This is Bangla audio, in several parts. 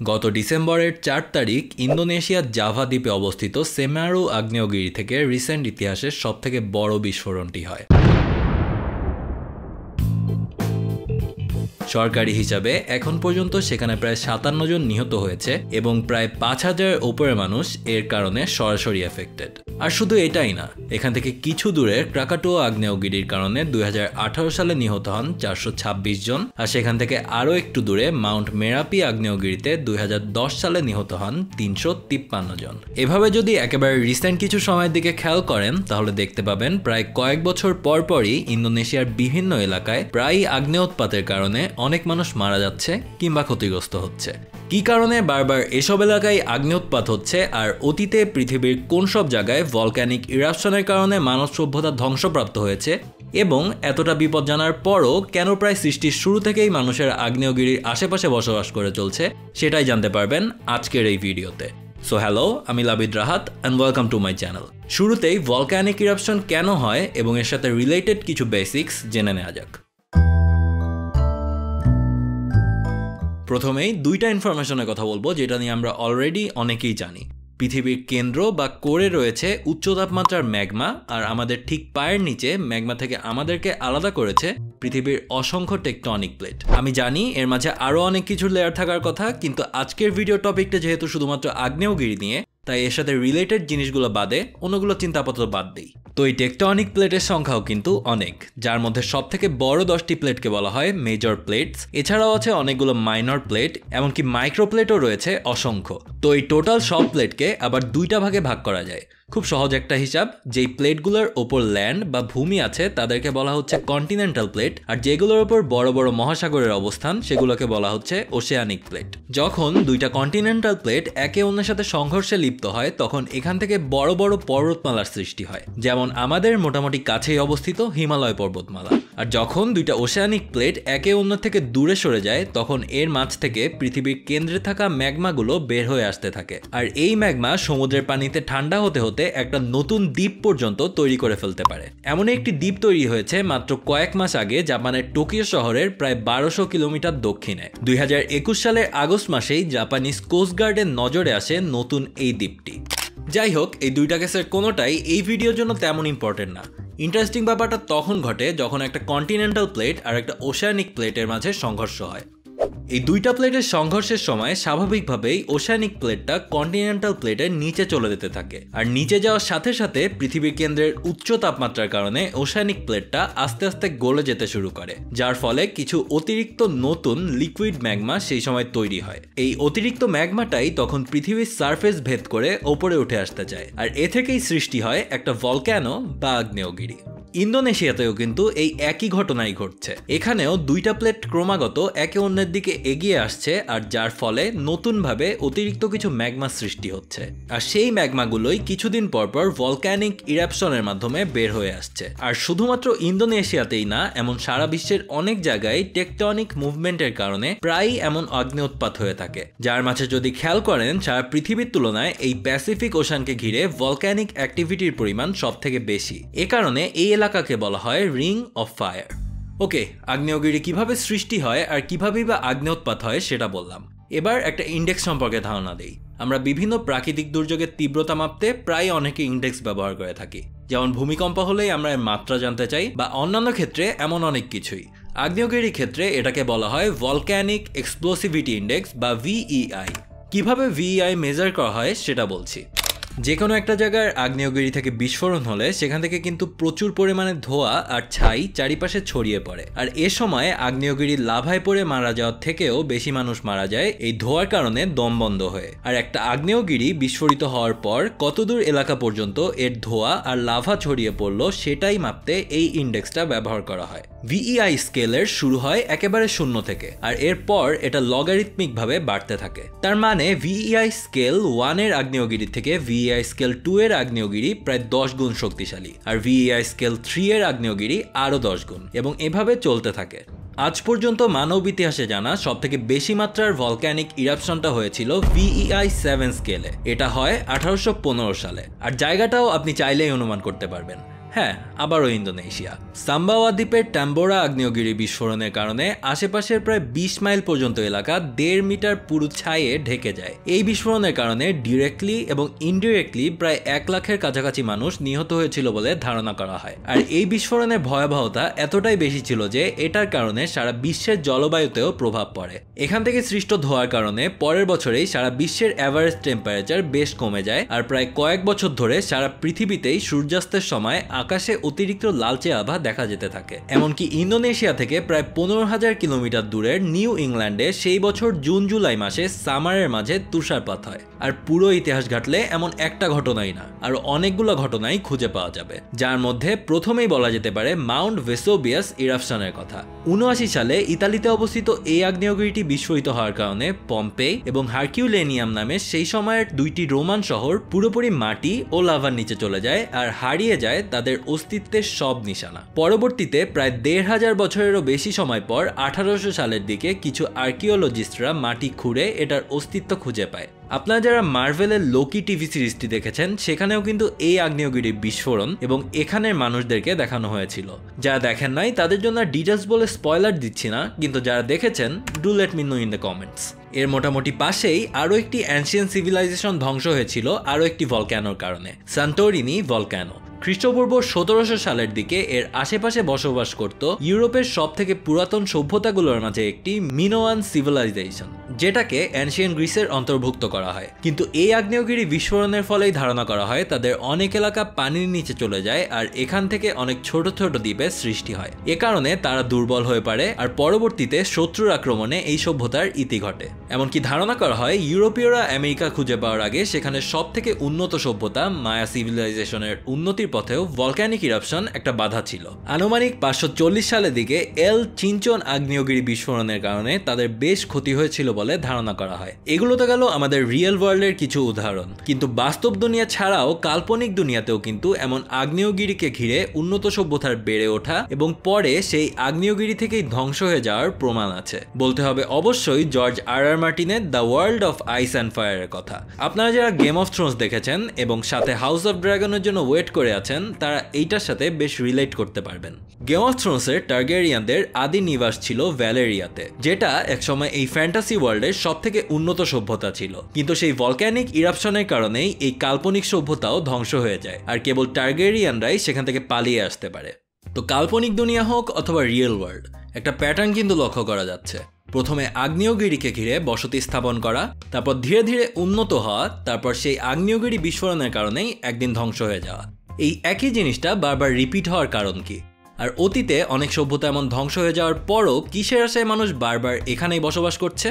গত ডিসেম্বরের চার তারিখ ইন্দোনেশিয়ার জাভা দ্বীপে অবস্থিত সেমারু আগ্নেয়গিরি থেকে রিসেন্ট ইতিহাসের সবথেকে বড় বিস্ফোরণটি হয়। সরকারি হিসাবে এখন পর্যন্ত সেখানে প্রায় সাতান্ন জন নিহত হয়েছে এবং প্রায় পাঁচ হাজারের ওপরে মানুষ এর কারণে সরাসরি এফেক্টেড আর শুধু এটাই না, এখান থেকে কিছু দূরে ক্রাকাটো আগ্নেয়গিরির কারণে দুই সালে নিহত হন চারশো ছাব্বিশ জন, আর সেখান থেকে আরও একটু দূরে মাউন্ট মেরাপি আগ্নেয়গিরিতে দুই হাজার দশ সালে নিহত হন তিনশো তিপ্পান্ন জন। এভাবে যদি একেবারে রিসেন্ট কিছু সময়ের দিকে খেয়াল করেন, তাহলে দেখতে পাবেন প্রায় কয়েক বছর পর পরই ইন্দোনেশিয়ার বিভিন্ন এলাকায় প্রায় আগ্নেয়োৎপাতের কারণে অনেক মানুষ মারা যাচ্ছে কিংবা ক্ষতিগ্রস্ত হচ্ছে। কি কারণে বারবার এসব এলাকায় আগ্নেয়োৎপাত হচ্ছে আর অতীতে পৃথিবীর কোন সব জায়গায় ভলক্যানিক ইরাপশনের কারণে মানব সভ্যতা ধ্বংসপ্রাপ্ত হয়েছে এবং এতটা বিপদ জানার পরও কেন প্রায় সৃষ্টির শুরু থেকেই মানুষের আগ্নেয়গিরির আশেপাশে বসবাস করে চলছে, সেটাই জানতে পারবেন আজকের এই ভিডিওতে। সো হ্যালো আমি Labid Rahat and welcome to my channel শুরুতেই ভলক্যানিক ইরাপশন কেন হয় এবং এর সাথে রিলেটেড কিছু বেসিক্স জেনে নেওয়া যাক। প্রথমেই দুইটা ইনফরমেশনের কথা বলব, যেটা নিয়ে আমরা অলরেডি অনেকেই জানি। পৃথিবীর কেন্দ্র বা কোরে রয়েছে উচ্চ তাপমাত্রার ম্যাগমা, আর আমাদের ঠিক পায়ের নিচে ম্যাগমা থেকে আমাদেরকে আলাদা করেছে পৃথিবীর অসংখ্য টেকটনিক প্লেট আমি জানি এর মাঝে আরও অনেক কিছু লেয়ার থাকার কথা, কিন্তু আজকের ভিডিও টপিকটা যেহেতু শুধুমাত্র আগ্নেয়গিরি নিয়ে, তাই এর সাথে রিলেটেড জিনিসগুলো বাদে অন্যগুলো চিন্তাপত্র বাদ দিই। তো এই টেকটনিক প্লেটের সংখ্যাও কিন্তু অনেক, যার মধ্যে সব থেকে বড় দশটি প্লেটকে বলা হয় মেজর প্লেটস এছাড়াও আছে অনেকগুলো মাইনর প্লেট এমনকি মাইক্রো প্লেটও রয়েছে অসংখ্য। তো এই টোটাল সব প্লেটকে আবার দুইটা ভাগে ভাগ করা যায়। খুব সহজ একটা হিসাব, যেই প্লেটগুলোর ওপর ল্যান্ড বা ভূমি আছে, তাদেরকে বলা হচ্ছে কন্টিনেন্টাল প্লেট আর যেগুলোর ওপর বড় বড় মহাসাগরের অবস্থান, সেগুলোকে বলা হচ্ছে ওশেয়ানিক প্লেট যখন দুইটা কন্টিনেন্টাল প্লেট একে অন্যের সাথে সংঘর্ষে লিপ্ত হয়, তখন এখান থেকে বড় বড় পর্বতমালার সৃষ্টি হয়, যেমন আমাদের মোটামুটি কাছেই অবস্থিত হিমালয় পর্বতমালা। আর যখন দুইটা ওশেয়ানিক প্লেট একে অন্য থেকে দূরে সরে যায়, তখন এর মাঝ থেকে পৃথিবীর কেন্দ্রে থাকা ম্যাগমাগুলো বের হয়ে আসতে থাকে। আর এই ম্যাগমা সমুদ্রের পানিতে ঠান্ডা হতে হতে একটা নতুন দ্বীপ পর্যন্ত তৈরি করে ফেলতে পারে। এমন একটি দ্বীপ তৈরি হয়েছে মাত্র কয়েক মাস আগে জাপানের টোকিও শহরের প্রায় বারোশো কিলোমিটার দক্ষিণে। দুই সালের আগস্ট মাসেই জাপানিজ কোস্টগার্ডের নজরে আসে নতুন এই দ্বীপটি। যাই হোক, এই দুইটা কেসের কোনোটাই এই ভিডিওর জন্য তেমন ইম্পর্টেন্ট না। ইন্টারেস্টিং ব্যাপারটা তখন ঘটে যখন একটা কন্টিনেন্টাল প্লেট আর একটা ওশানিক প্লেটের মাঝে সংঘর্ষ হয়। এই দুইটা প্লেটের সংঘর্ষের সময় স্বাভাবিকভাবেই ওশানিক প্লেটটা কন্টিনেন্টাল প্লেটের নিচে চলে যেতে থাকে। আর নিচে যাওয়ার সাথে সাথে পৃথিবীর কেন্দ্রের উচ্চ তাপমাত্রার কারণে ওশানিক প্লেটটা আস্তে আস্তে গলে যেতে শুরু করে, যার ফলে কিছু অতিরিক্ত নতুন লিকুইড ম্যাগমা সেই সময় তৈরি হয়। এই অতিরিক্ত ম্যাগমাটাই তখন পৃথিবীর সারফেস ভেদ করে ওপরে উঠে আসতে চায়, আর এ থেকেই সৃষ্টি হয় একটা ভলক্যানো বা আগ্নেয়গিরি। ইন্দোনেশিয়াতেও কিন্তু এই একই ঘটনাই ঘটছে। এখানেও দুইটা প্লেট ক্রমাগত একে অন্যের দিকে এগিয়ে আসছে আর যার ফলে নতুনভাবে অতিরিক্ত কিছু ম্যাগমা সৃষ্টি হচ্ছে। আর সেই ম্যাগমাগুলোই কিছুদিন পরপর ভলক্যানিক ইরাপশনের মাধ্যমে বের হয়ে আসছে। আর শুধুমাত্র ইন্দোনেশিয়াতেই না, এমন সারা বিশ্বের অনেক জায়গায় টেকটনিক মুভমেন্টের কারণে প্রায়ই এমন অগ্নিউৎপাত হয়ে থাকে। যার মাঝে যদি খেয়াল করেন, সারা পৃথিবীর তুলনায় এই প্যাসিফিক ওশানকে ঘিরে ভলক্যানিক অ্যাক্টিভিটির পরিমাণ সব থেকে বেশি। এ কারণে এই এলাকাকে বলা হয় রিং অফ ফায়ার। ওকে, আগ্নেয়গিরি কীভাবে সৃষ্টি হয় আর কিভাবেই বা আগ্নেয়োৎপাত হয় সেটা বললাম। এবার একটা ইন্ডেক্স সম্পর্কে ধারণা দেই। আমরা বিভিন্ন প্রাকৃতিক দুর্যোগের তীব্রতা মাপতে প্রায় অনেকে ইন্ডেক্স ব্যবহার করে থাকি। যেমন ভূমিকম্প হলেই আমরা এর মাত্রা জানতে চাই বা অন্যান্য ক্ষেত্রে এমন অনেক কিছুই। আগ্নেয়গিরির ক্ষেত্রে এটাকে বলা হয় ভলক্যানিক এক্সপ্লোসিভিটি ইন্ডেক্স বা ভিইআই কীভাবে ভিইআই মেজার করা হয় সেটা বলছি। যে কোনো একটা জায়গার আগ্নেয়গিরি থেকে বিস্ফোরণ হলে সেখান থেকে কিন্তু প্রচুর পরিমাণে ধোয়া আর ছাই চারিপাশে ছড়িয়ে পড়ে। আর এ সময় আগ্নেয়গিরি লাভায় পড়ে মারা যাওয়ার থেকেও বেশি মানুষ মারা যায় এই ধোয়ার কারণে দম বন্ধ হয়ে। আর একটা আগ্নেয়গিরি বিস্ফোরিত হওয়ার পর কতদূর এলাকা পর্যন্ত এর ধোয়া আর লাভা ছড়িয়ে পড়ল সেটাই মাপতে এই ইন্ডেক্সটা ব্যবহার করা হয়। ভিইআই স্কেলের শুরু হয় একেবারে শূন্য থেকে, আর এরপর এটা লগারিথমিক ভাবে বাড়তে থাকে। তার মানে ভিইআই স্কেল ওয়ানের আগ্নেয়গিরি থেকে ভিইআই স্কেল টু এর আগ্নেয়গিরি প্রায় দশ গুণ শক্তিশালী, আর ভিইআই স্কেল থ্রি এর আগ্নেয়গিরি আরও দশ গুণ, এবং এভাবে চলতে থাকে। আজ পর্যন্ত মানব ইতিহাসে জানা সব থেকে বেশি মাত্রার ভলক্যানিক ইরাপশনটা হয়েছিল ভিইআই সেভেন স্কেলে। এটা হয় আঠারোশো পনেরো সালে, আর জায়গাটাও আপনি চাইলেই অনুমান করতে পারবেন। হ্যাঁ আবারও ইন্দোনেশিয়া। সাম্বাওয়া দ্বীপের ট্যাম্বোরা আগ্নেয়গিরি বিস্ফোরণের কারণে আশেপাশের প্রায় বিশ মাইল পর্যন্ত এলাকা দেড় মিটার পুরো ছায়ে ঢেকে যায়। এই বিস্ফোরণের কারণে ডিরেক্টলি এবং ইনডিরেক্টলি প্রায় এক লাখের কাছাকাছি মানুষ নিহত হয়েছিল বলে ধারণা করা হয়। আর এই বিস্ফোরণের ভয়াবহতা এতটাই বেশি ছিল যে এটার কারণে সারা বিশ্বের জলবায়ুতেও প্রভাব পড়ে। এখান থেকে সৃষ্ট ধোয়ার কারণে পরের বছরেই সারা বিশ্বের অ্যাভারেজ টেম্পারেচার বেশ কমে যায়। আর প্রায় কয়েক বছর ধরে সারা পৃথিবীতেই সূর্যাস্তের সময় আকাশে অতিরিক্ত লালচে আভা দেখা যেতে থাকে। এমনকি ইন্দোনেশিয়া থেকে প্রায় পনেরো হাজার কিলোমিটার দূরের নিউ ইংল্যান্ডে সেই বছর জুন জুলাই মাসে সামারের মাঝে তুষারপাত হয়। আর পুরো ইতিহাস ঘাটলে এমন একটা ঘটনাই না। আর অনেকগুলো ঘটনাই খুঁজে পাওয়া যাবে। যার মধ্যে প্রথমেই বলা যেতে পারে মাউন্ট ভেসোবিয়াস ইরাপশনের কথা। উনআশি সালে ইতালিতে অবস্থিত এই আগ্নেয়গিরিটি বিস্ফোরিত হওয়ার কারণে পম্পে এবং হার্কিউলেনিয়াম নামে সেই সময়ের দুইটি রোমান শহর পুরোপুরি মাটি ও লাভার নিচে চলে যায় আর হারিয়ে যায় তাদের অস্তিত্বের সব নিশানা। পরবর্তীতে প্রায় দেড় হাজার বছরেরও বেশি সময় পর আঠারোশো সালের দিকে কিছু আর্কিওলজিস্টরা মাটি খুঁড়ে এটার অস্তিত্ব খুঁজে পায়। আপনারা যারা মার্ভেলের লোকি টিভি সিরিজটি দেখেছেন, সেখানেও কিন্তু এই আগ্নেয়গিরির বিস্ফোরণ এবং এখানের মানুষদেরকে দেখানো হয়েছিল। যারা দেখেন নাই, তাদের জন্য ডিটেলস বলে স্পয়লার দিচ্ছি না, কিন্তু যারা দেখেছেন, do let me know in the comments. এর মোটামুটি পাশেই আরও একটি অ্যান্সিয়ান সিভিলাইজেশন ধ্বংস হয়েছিল, আরও একটি ভলক্যানোর কারণে সান্টোরিনি ভলক্যানো খ্রিস্টপূর্ব সতেরোশো সালের দিকে এর আশেপাশে বসবাস করত ইউরোপের সব থেকে পুরাতন সভ্যতাগুলোর মাঝে একটি মিনোয়ান সিভিলাইজেশন। যেটাকে অ্যানশিয়ান গ্রিসের অন্তর্ভুক্ত করা হয়। কিন্তু এই আগ্নেয়গিরি বিস্ফোরণের ফলেই ধারণা করা হয়, তাদের অনেক এলাকা পানির নিচে চলে যায় আর এখান থেকে অনেক ছোট ছোট দ্বীপের সৃষ্টি হয়। এ কারণে তারা দুর্বল হয়ে পড়ে আর পরবর্তীতে শত্রুর আক্রমণে এই সভ্যতার ইতি ঘটে। এমনকি ধারণা করা হয়, ইউরোপীয়রা আমেরিকা খুঁজে পাওয়ার আগে সেখানে সব থেকে উন্নত সভ্যতা মায়া সিভিলাইজেশনের উন্নতির পথেও ভলক্যানিক ইরাপশন একটা বাধা ছিল। আনুমানিক পাঁচশো চল্লিশ সালের দিকে এল চিঞ্চন আগ্নেয়গিরি বিস্ফোরণের কারণে তাদের বেশ ক্ষতি হয়েছিল বলে ধারণা করা হয়। এগুলো তো গেল আমাদের রিয়েল ওয়ার্ল্ডের কিছু উদাহরণ। কিন্তু বাস্তব দুনিয়া ছাড়াও কাল্পনিক দুনিয়াতেও কিন্তু এমন আগ্নেয়গিরিকে ঘিরে উন্নত সভ্যতার বেড়ে ওঠা এবং পরে সেই আগ্নেয়গিরি থেকেই ধ্বংস হয়ে যাওয়ার প্রমাণ আছে। বলতে হবে অবশ্যই জর্জ আর আর মার্টিনের the world of ice and ফায়ারের কথা। আপনারা যারা গেম অফ থ্রোনস দেখেছেন এবং সাথে হাউস অফ ড্রাগনের জন্য ওয়েট করে আছেন, তারা এইটার সাথে বেশ রিলেট করতে পারবেন। গেম অফ থ্রোনসের টার্গেরিয়ানদের আদি নিবাস ছিল ভ্যালেরিয়াতে যেটা একসময় এই ফ্যান্টাসি ওয়ার্ল্ডের সব থেকে উন্নত সভ্যতা ছিল। কিন্তু সেই ভলক্যানিক ইরাপশনের কারণেই এই কাল্পনিক সভ্যতাও ধ্বংস হয়ে যায়, আর কেবল টার্গেরিয়ানরাই সেখান থেকে পালিয়ে আসতে পারে। তো কাল্পনিক দুনিয়া হোক অথবা রিয়েল ওয়ার্ল্ড একটা প্যাটার্ন কিন্তু লক্ষ্য করা যাচ্ছে। প্রথমে আগ্নেয়গিরিকে ঘিরে বসতি স্থাপন করা, তারপর ধীরে ধীরে উন্নত হওয়া, তারপর সেই আগ্নেয়গিরি বিস্ফোরণের কারণেই একদিন ধ্বংস হয়ে যাওয়া। এই একই জিনিসটা বারবার রিপিট হওয়ার কারণ কি? আর অতীতে অনেক সভ্যতা এমন ধ্বংস হয়ে যাওয়ার পরও কিসের আশায় মানুষ বারবার এখানেই বসবাস করছে?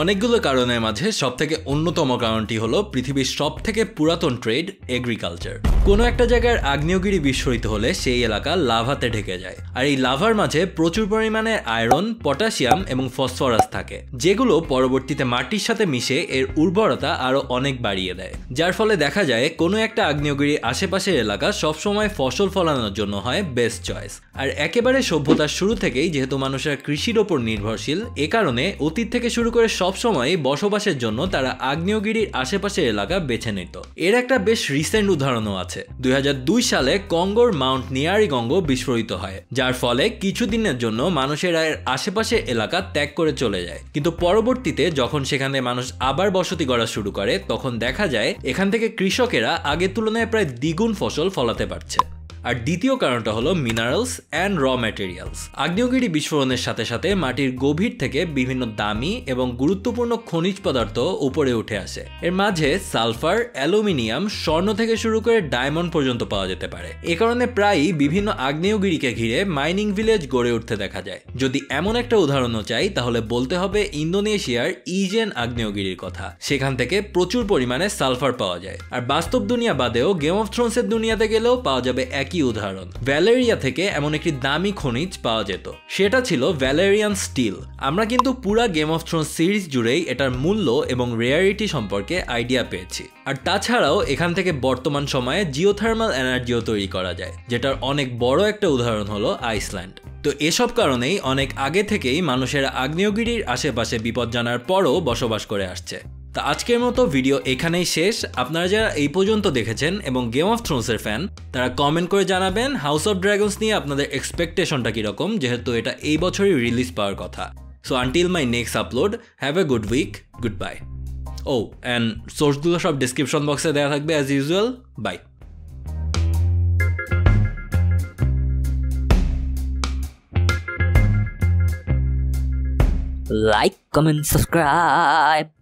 অনেকগুলো কারণের মাঝে সবথেকে অন্যতম কারণটি হলো পৃথিবীর সবথেকে পুরাতন ট্রেড এগ্রিকালচার। কোনো একটা জায়গার আগ্নেয়গিরি বিস্ফোরিত হলে সেই এলাকা লাভাতে ঢেকে যায়। আর এই লাভার মাঝে প্রচুর পরিমাণে আয়রন, পটাশিয়াম এবং ফসফরাস থাকে, যেগুলো পরবর্তীতে মাটির সাথে মিশে এর উর্বরতা আরও অনেক বাড়িয়ে দেয়। যার ফলে দেখা যায়, কোনো একটা আগ্নেয়গিরির আশেপাশের এলাকা সবসময় ফসল ফলানোর জন্য হয় বেস্ট চয়েস আর একেবারে সভ্যতার শুরু থেকেই, যেহেতু মানুষের কৃষির ওপর নির্ভরশীল, এ কারণে অতীত থেকে শুরু করে সবসময় বসবাসের জন্য তারা আগ্নেয়গিরির আশেপাশের এলাকা বেছে নিত। এর একটা বেশ রিসেন্ট উদাহরণও আছে। হাজার দুই সালে কঙ্গোর মাউন্ট নিয়ারি নিয়ারিগঙ্গ বিস্ফোরিত হয়, যার ফলে কিছুদিনের জন্য মানুষের এর আশেপাশে এলাকা ত্যাগ করে চলে যায়। কিন্তু পরবর্তীতে যখন সেখানে মানুষ আবার বসতি গড়া শুরু করে, তখন দেখা যায় এখান থেকে কৃষকেরা আগের তুলনায় প্রায় দ্বিগুণ ফসল ফলাতে পারছে। আর দ্বিতীয় কারণটা হলো মিনারেলস অ্যান্ড র ম্যাটেরিয়ালস আগ্নেয়গিরি বিস্ফোরণের সাথে সাথে মাটির গভীর থেকে বিভিন্ন দামি এবং গুরুত্বপূর্ণ খনিজ পদার্থ উপরে উঠে আসে। এর মাঝে সালফার, অ্যালুমিনিয়াম, স্বর্ণ থেকে শুরু করে ডায়মন্ড পর্যন্ত পাওয়া যেতে পারে। এ কারণে প্রায়ই বিভিন্ন আগ্নেয়গিরিকে ঘিরে মাইনিং ভিলেজ গড়ে উঠতে দেখা যায়। যদি এমন একটা উদাহরণও চাই, তাহলে বলতে হবে ইন্দোনেশিয়ার ইজেন আগ্নেয়গিরির কথা। সেখান থেকে প্রচুর পরিমাণে সালফার পাওয়া যায়। আর বাস্তব দুনিয়া বাদেও গেম অফ থ্রোনসের দুনিয়াতে গেলেও পাওয়া যাবে এক একই উদাহরণ। ভ্যালেরিয়া থেকে এমন একটি দামি খনিজ পাওয়া যেত। সেটা ছিল ভ্যালেরিয়ান স্টিল। আমরা কিন্তু পুরা গেম অফ থ্রোন সিরিজ জুড়েই এটার মূল্য এবং রেয়ারিটি সম্পর্কে আইডিয়া পেয়েছি। আর তাছাড়াও এখান থেকে বর্তমান সময়ে জিওথার্মাল এনার্জিও তৈরি করা যায়, যেটার অনেক বড় একটা উদাহরণ হলো আইসল্যান্ড তো এসব কারণেই অনেক আগে থেকেই মানুষের আগ্নেয়গিরির আশেপাশে বিপদ জানার পরও বসবাস করে আসছে। তা আজকের মতো ভিডিও এখানেই শেষ। আপনারা যারা এই পর্যন্ত দেখেছেন এবং গেম অফ থ্রোনসের ফ্যান তারা কমেন্ট করে জানাবেন হাউস অফ ড্রাগনস নিয়ে আপনাদের এক্সপেকটেশনটা কীরকম যেহেতু এটা এই বছরই রিলিজ পাওয়ার কথা। So until my next upload have a good week good bye O and সোর্সগুলো সব ডিসক্রিপশন বক্সে দেওয়া থাকবে as usual bye like, comment, subscribe.